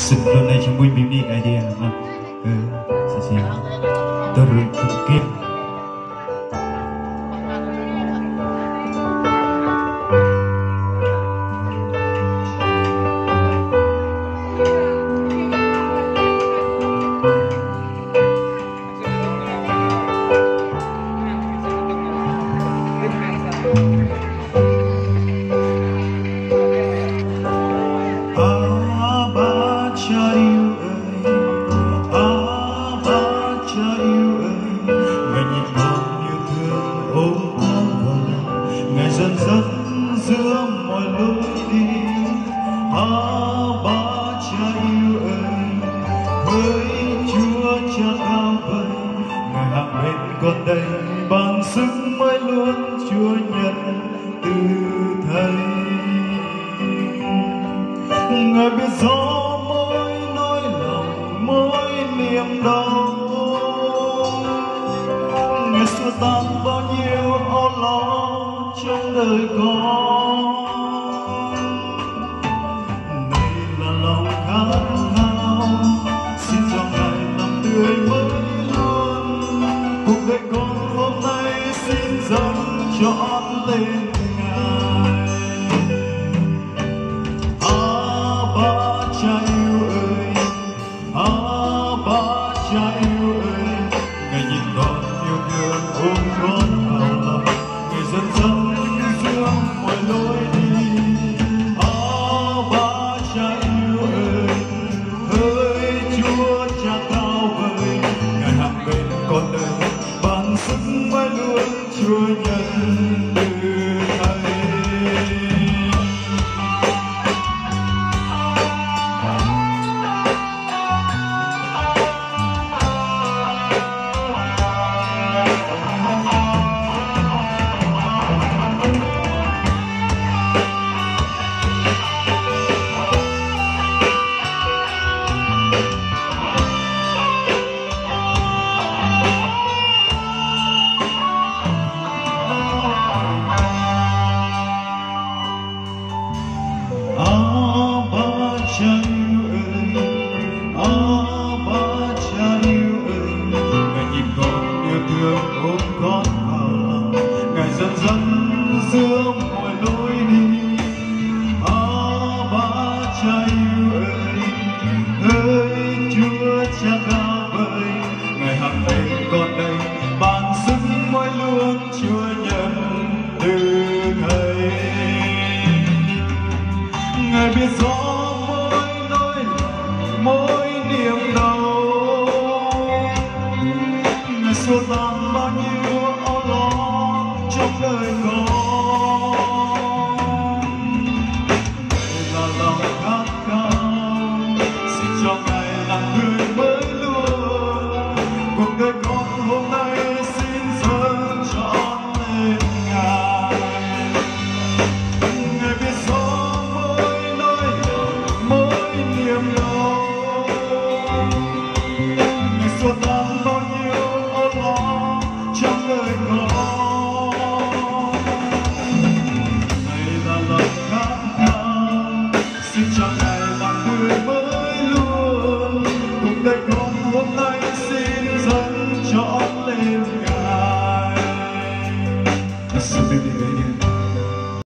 sebelumnya cuma bimbing aja ya, anak ke sisi you. Con đành bằng sức mới luôn Chúa nhận từ thầy. Ngài biết rõ mỗi nỗi lòng, mỗi niềm đau. Ngài xua tan bao nhiêu âu lo trong đời con. something sức mãi luôn chúa nhân từ ngày biết rõ mỗi nỗi mỗi niềm đau. Ngày xua tan bao nhiêu âu lo trong đời con đây là lòng khát khao, xin cho ngày làm người mới luôn. Cuộc đời con hôm nay lắm bao nhiêu âu lo trong đời con ngày là lần khác nhau xin chào ngày bạn người mới luôn cùng đây con hôm nay xin dâng trọn lên ngài